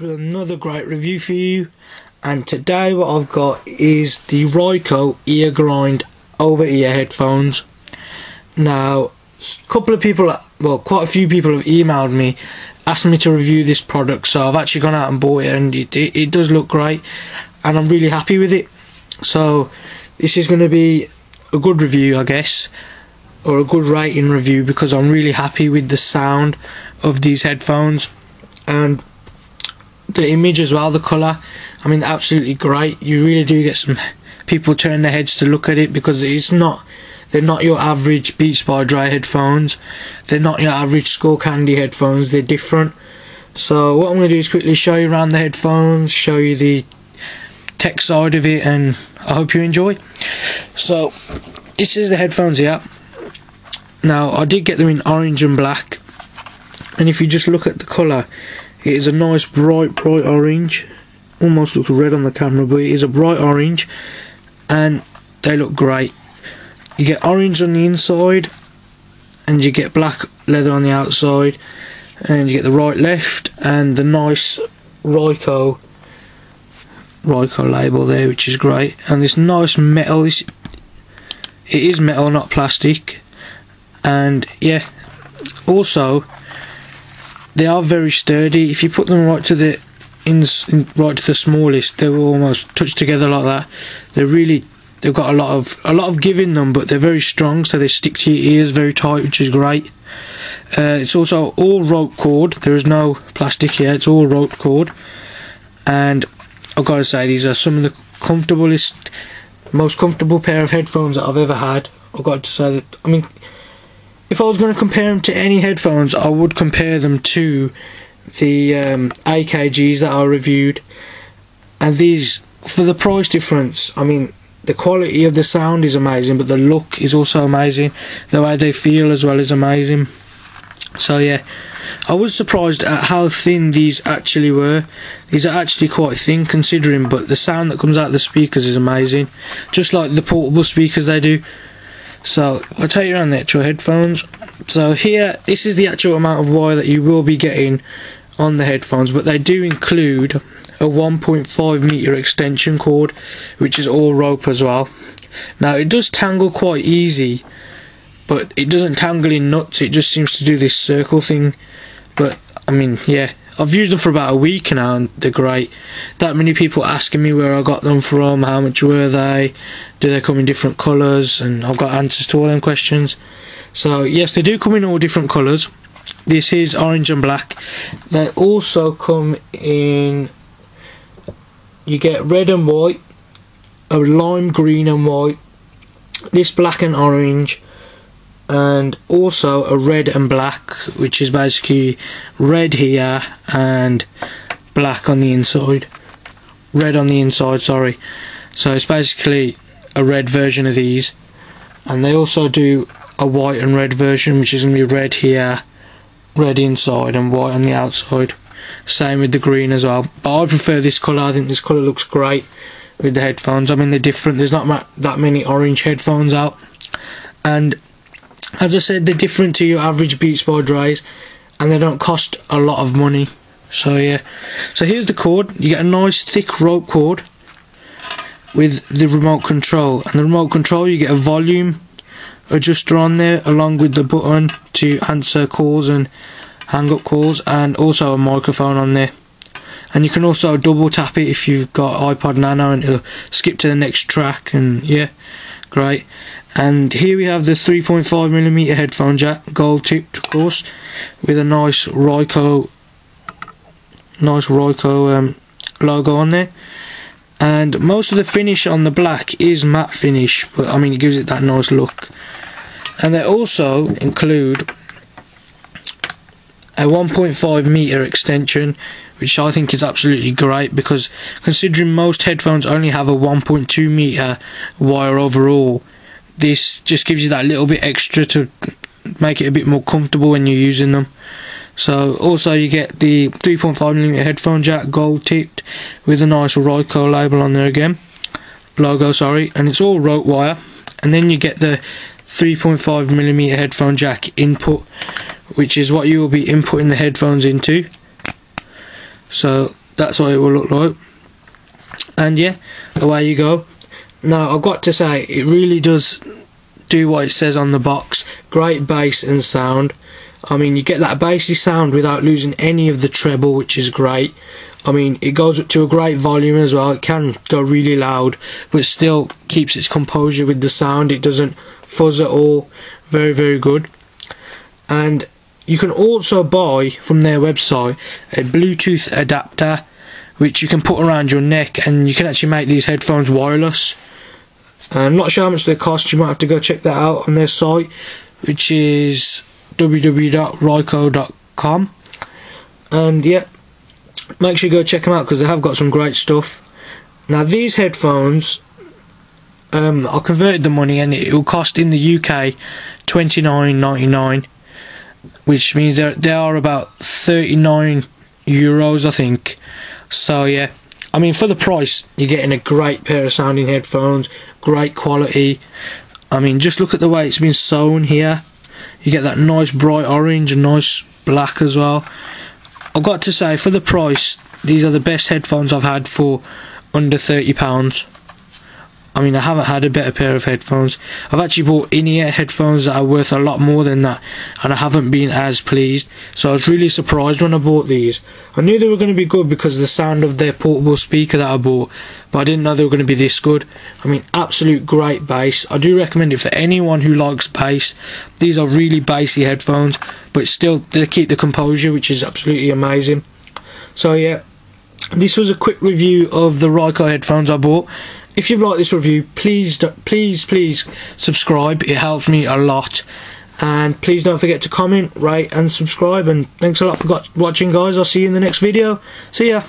With another great review for you. And today, what I've got is the Rycote Ear Grind over ear headphones. Now, a couple of people, well, quite a few people have emailed me, asked me to review this product, so I've actually gone out and bought it, and it, it, it does look great, and I'm really happy with it. So, this is going to be a good review, I guess, or a good rating review because I'm really happy with the sound of these headphones and the image as well, the colour. I mean, absolutely great. You really do get some people turn their heads to look at it because it's not. They're not your average Beats by Dre headphones. They're not your average Skullcandy headphones. They're different. So what I'm going to do is quickly show you around the headphones, show you the tech side of it, and I hope you enjoy. So this is the headphones here. Now I did get them in orange and black, and if you just look at the colour, it is a nice bright, bright orange. Almost looks red on the camera, but it is a bright orange, and they look great. You get orange on the inside, and you get black leather on the outside, and you get the right, left, and the nice Raikko Raikko label there, which is great, and this nice metal. This it is metal, not plastic, and yeah. Also, they are very sturdy. If you put them right to the in, in right to the smallest, they will almost touch together like that. They're really they've got a lot of a lot of give in them, but they're very strong, so they stick to your ears very tight, which is great. Uh, it's also all rope cord. There is no plastic here. It's all rope cord, and I've got to say these are some of the comfortablest, most comfortable pair of headphones that I've ever had. I've got to say that. I mean, if I was going to compare them to any headphones, I would compare them to the um, AKGs that I reviewed. And these, for the price difference, I mean, the quality of the sound is amazing, but the look is also amazing. The way they feel as well is amazing. So yeah, I was surprised at how thin these actually were. These are actually quite thin considering, but the sound that comes out of the speakers is amazing. Just like the portable speakers they do. So I'll tell you around the actual headphones. So here, this is the actual amount of wire that you will be getting on the headphones, but they do include a 1.5 meter extension cord, which is all rope as well. Now it does tangle quite easy, but it doesn't tangle in nuts. It just seems to do this circle thing. But I mean, yeah, I've used them for about a week now and they're great. That many people asking me where I got them from, how much were they, do they come in different colours, and I've got answers to all them questions. So, yes, they do come in all different colours. This is orange and black. They also come in, you get red and white, a lime green and white, this black and orange, and also a red and black, which is basically red here and black on the inside. Red on the inside, sorry. So it's basically a red version of these. And they also do a white and red version, which is going to be red here, red inside, and white on the outside. Same with the green as well. But I prefer this colour, I think this colour looks great with the headphones. I mean, they're different, there's not that many orange headphones out. And as I said, they're different to your average Beats by Dre's, and they don't cost a lot of money. So yeah, so here's the cord. You get a nice thick rope cord with the remote control, and the remote control you get a volume adjuster on there along with the button to answer calls and hang up calls, and also a microphone on there. And you can also double tap it if you've got iPod Nano and it'll skip to the next track and yeah, great. And here we have the 3.5mm headphone jack, gold tipped of course, with a nice Raikko, nice Raikko um, logo on there. And most of the finish on the black is matte finish, but I mean it gives it that nice look. And they also include a 1.5 meter extension which I think is absolutely great because considering most headphones only have a 1.2 meter wire overall this just gives you that little bit extra to make it a bit more comfortable when you're using them. So also you get the 3.5mm headphone jack gold tipped with a nice Raikko label on there again. Logo, sorry, and it's all rope wire. And then you get the 3.5mm headphone jack input, which is what you will be inputting the headphones into. So that's what it will look like. And yeah away you go. Now I've got to say it really does do what it says on the box. Great bass and sound. I mean you get that bassy sound without losing any of the treble which is great. I mean it goes up to a great volume as well. It can go really loud but still keeps its composure with the sound. It doesn't fuzz at all. Very very good. And you can also buy from their website a Bluetooth adapter which you can put around your neck and you can actually make these headphones wireless. I'm not sure how much they cost, you might have to go check that out on their site which is www.raikko.com and yeah make sure you go check them out because they have got some great stuff. Now these headphones um, I converted the money and it will cost in the UK twenty nine ninety nine which means they are about 39 euros I think. So yeah. I mean for the price you're getting a great pair of sounding headphones great quality. I mean just look at the way it's been sewn here. You get that nice bright orange and nice black as well. I've got to say for the price these are the best headphones I've had for under 30 pounds I mean, I haven't had a better pair of headphones. I've actually bought in-ear headphones that are worth a lot more than that, and I haven't been as pleased. So I was really surprised when I bought these. I knew they were going to be good because of the sound of their portable speaker that I bought, but I didn't know they were going to be this good. I mean, absolute great bass. I do recommend it for anyone who likes bass. These are really bassy headphones, but still they keep the composure, which is absolutely amazing. So yeah, this was a quick review of the Raikko headphones I bought if you like this review, please, please, please subscribe. It helps me a lot. And please don't forget to comment, rate, and subscribe. And thanks a lot for watching, guys. I'll see you in the next video. See ya.